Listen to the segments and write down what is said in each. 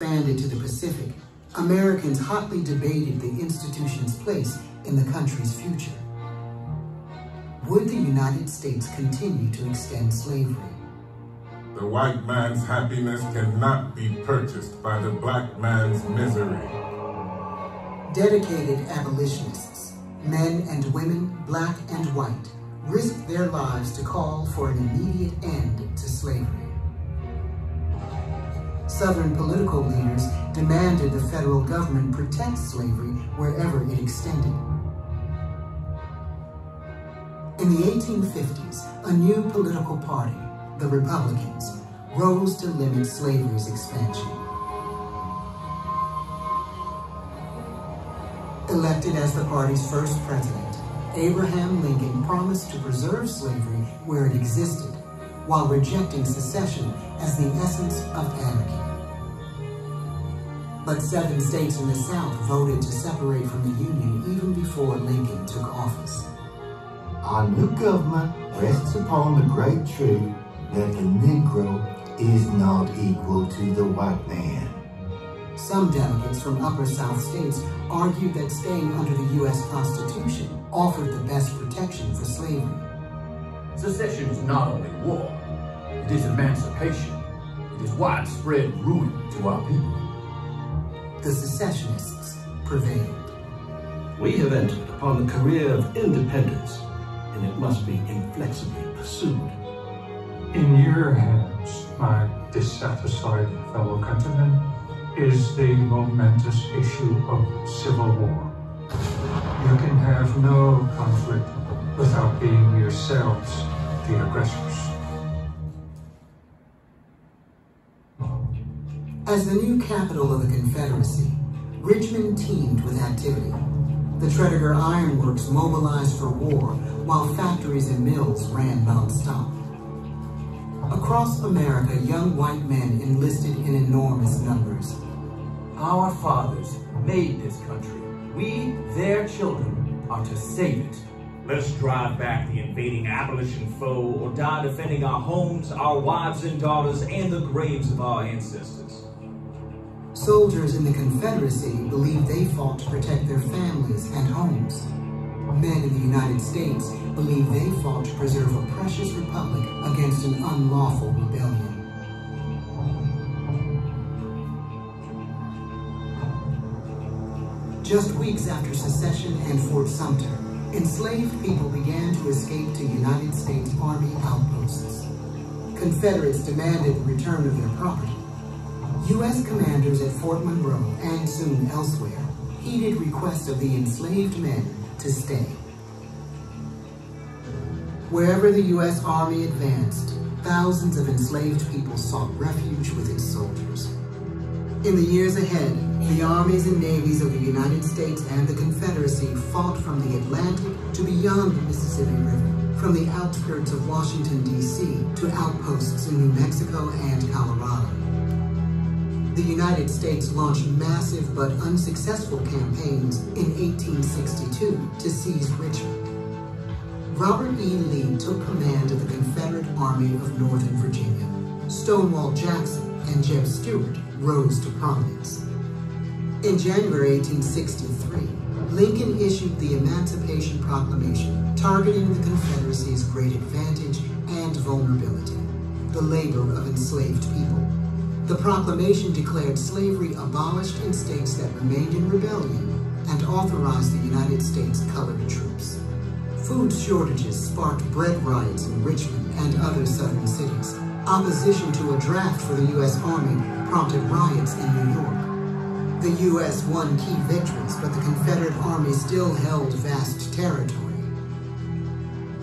expanded to the Pacific, Americans hotly debated the institution's place in the country's future. Would the United States continue to extend slavery? The white man's happiness cannot be purchased by the black man's misery. Dedicated abolitionists, men and women, black and white, risked their lives to call for an immediate end to slavery. Southern political leaders demanded the federal government protect slavery wherever it extended. In the 1850s, a new political party, the Republicans, rose to limit slavery's expansion. Elected as the party's first president, Abraham Lincoln promised to preserve slavery where it existed, while rejecting secession as the essence of anarchy. But seven states in the South voted to separate from the Union even before Lincoln took office. Our new government rests upon the great truth that the Negro is not equal to the white man. Some delegates from upper South states argued that staying under the U.S. Constitution offered the best protection for slavery. Secession is not only war, it is emancipation. It is widespread ruin to our people. The secessionists prevailed. We have entered upon the career of independence, and it must be inflexibly pursued. In your hands, my dissatisfied fellow countrymen, is the momentous issue of civil war. You can have no conflict without being yourselves the aggressors. As the new capital of the Confederacy, Richmond teemed with activity. The Tredegar Iron Works mobilized for war, while factories and mills ran nonstop. Across America, young white men enlisted in enormous numbers. Our fathers made this country. We, their children, are to save it. Let's drive back the invading abolition foe or die defending our homes, our wives and daughters, and the graves of our ancestors. Soldiers in the Confederacy believed they fought to protect their families and homes. Men in the United States believed they fought to preserve a precious republic against an unlawful rebellion. Just weeks after secession and Fort Sumter, enslaved people began to escape to United States Army outposts. Confederates demanded the return of their property. U.S. commanders at Fort Monroe and soon elsewhere heeded requests of the enslaved men to stay. Wherever the U.S. Army advanced, thousands of enslaved people sought refuge with its soldiers. In the years ahead, the armies and navies of the United States and the Confederacy fought from the Atlantic to beyond the Mississippi River, from the outskirts of Washington, D.C. to outposts in New Mexico and Colorado. The United States launched massive but unsuccessful campaigns in 1862 to seize Richmond. Robert E. Lee took command of the Confederate Army of Northern Virginia. Stonewall Jackson and Jeb Stuart rose to prominence. In January 1863, Lincoln issued the Emancipation Proclamation targeting the Confederacy's great advantage and vulnerability, the labor of enslaved people. The proclamation declared slavery abolished in states that remained in rebellion and authorized the United States colored troops. Food shortages sparked bread riots in Richmond and other southern cities. Opposition to a draft for the U.S. Army prompted riots in New York. The U.S. won key victories, but the Confederate Army still held vast territory.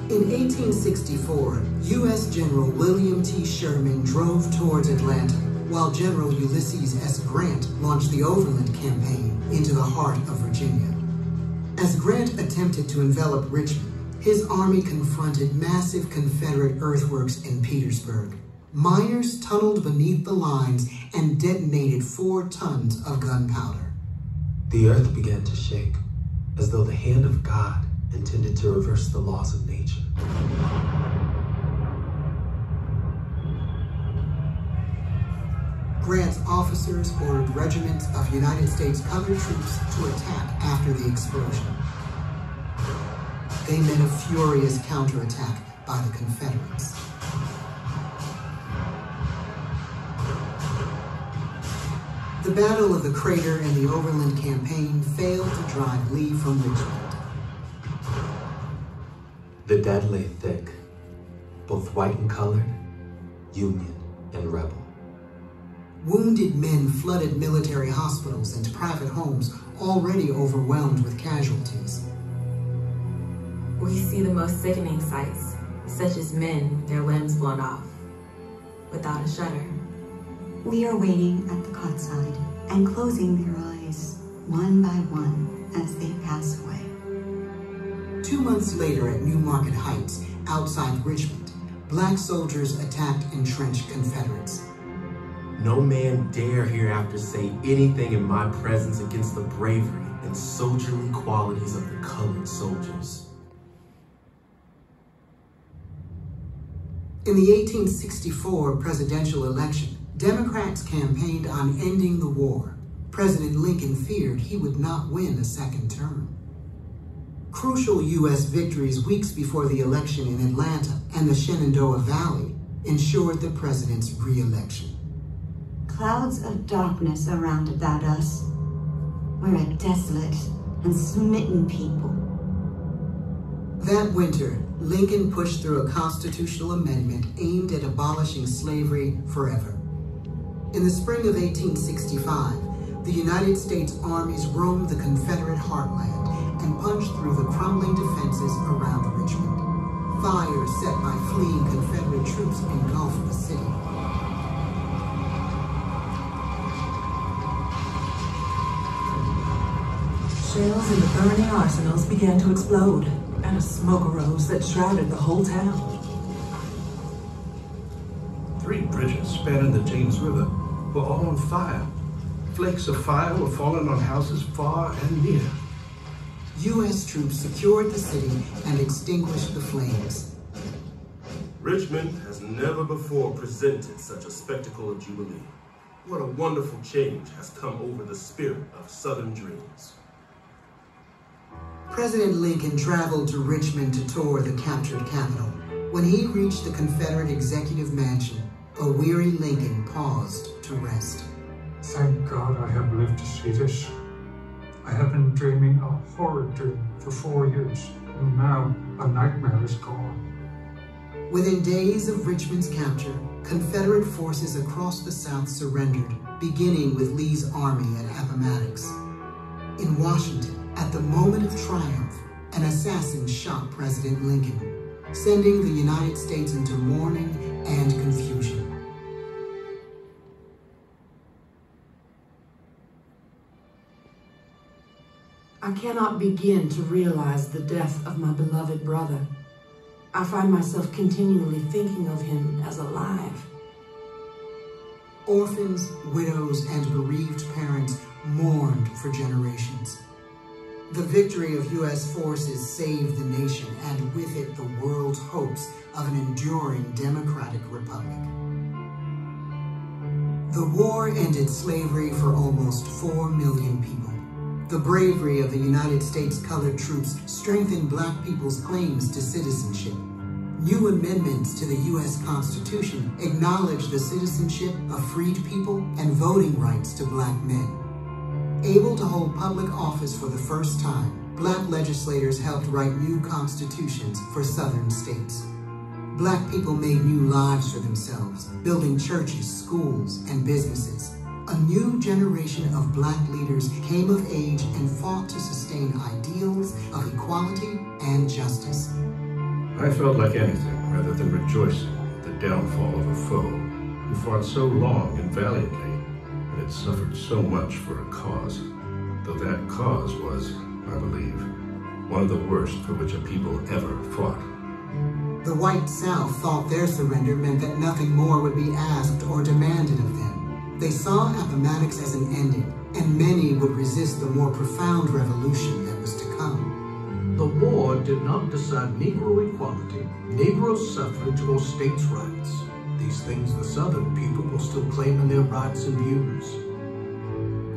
In 1864, U.S. General William T. Sherman drove towards Atlanta, while General Ulysses S. Grant launched the Overland Campaign into the heart of Virginia. As Grant attempted to envelop Richmond, his army confronted massive Confederate earthworks in Petersburg. Miners tunneled beneath the lines and detonated four tons of gunpowder. The earth began to shake, as though the hand of God intended to reverse the laws of nature. Grant's officers ordered regiments of United States colored troops to attack after the explosion. They met a furious counterattack by the Confederates. The Battle of the Crater and the Overland Campaign failed to drive Lee from Richmond. The dead lay thick, both white and colored, Union and Rebel. Wounded men flooded military hospitals and private homes already overwhelmed with casualties. We see the most sickening sights, such as men, with their limbs blown off, without a shudder. We are waiting at the cot side and closing their eyes one by one as they pass away. Two months later at New Market Heights, outside Richmond, black soldiers attacked entrenched Confederates. No man dare hereafter say anything in my presence against the bravery and soldierly qualities of the colored soldiers. In the 1864 presidential election, Democrats campaigned on ending the war. President Lincoln feared he would not win a second term. Crucial U.S. victories weeks before the election in Atlanta and the Shenandoah Valley ensured the president's re-election. Clouds of darkness around about us. We're a desolate and smitten people. That winter, Lincoln pushed through a constitutional amendment aimed at abolishing slavery forever. In the spring of 1865, the United States armies roamed the Confederate heartland and punched through the crumbling defenses around Richmond. Fires set by fleeing Confederate troops engulfed the city. Shells in the burning arsenals began to explode, and a smoke arose that shrouded the whole town. Three bridges spanning the James River were all on fire. Flakes of fire were falling on houses far and near. U.S. troops secured the city and extinguished the flames. Richmond has never before presented such a spectacle of Jubilee. What a wonderful change has come over the spirit of Southern dreams. President Lincoln traveled to Richmond to tour the captured capital. When he reached the Confederate Executive Mansion, a weary Lincoln paused to rest. Thank God I have lived to see this. I have been dreaming a horrid dream for four years, and now a nightmare is gone. Within days of Richmond's capture, Confederate forces across the South surrendered, beginning with Lee's army at Appomattox. In Washington, at the moment of triumph, an assassin shot President Lincoln, sending the United States into mourning and confusion. I cannot begin to realize the death of my beloved brother. I find myself continually thinking of him as alive. Orphans, widows, and bereaved victory of U.S. forces saved the nation and with it the world's hopes of an enduring democratic republic. The war ended slavery for almost 4 million people. The bravery of the United States colored troops strengthened black people's claims to citizenship. New amendments to the U.S. Constitution acknowledged the citizenship of freed people and voting rights to black men. Able to hold public office for the first time, black legislators helped write new constitutions for southern states. Black people made new lives for themselves, building churches, schools, and businesses a new generation of black leaders came of age and fought to sustain ideals of equality and justice. I felt like anything rather than rejoicing at the downfall of a foe who fought so long and valiantly and had suffered so much for a cause, though that cause was, I believe, one of the worst for which a people ever fought. The white South thought their surrender meant that nothing more would be asked or demanded of them. They saw Appomattox as an ending, and many would resist the more profound revolution that was to come. The war did not decide Negro equality, Negro suffrage, or states' rights. The these things, the Southern people will still claim in their rights and views.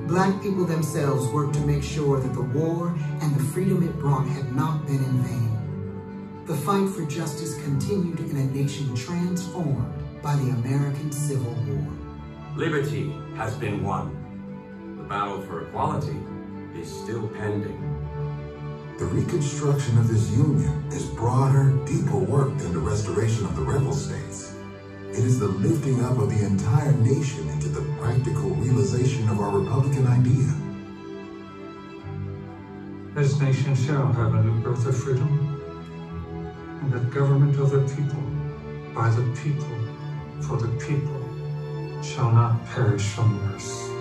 Black people themselves worked to make sure that the war and the freedom it brought had not been in vain. The fight for justice continued in a nation transformed by the American Civil War. Liberty has been won. The battle for equality is still pending. The reconstruction of this union is broader, deeper work than the restoration of the rebel states. It is the lifting up of the entire nation into the practical realization of our Republican idea. This nation shall have a new birth of freedom, and the government of the people, by the people, for the people, shall not perish from the earth.